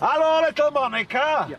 Hello, little Monica. Yeah.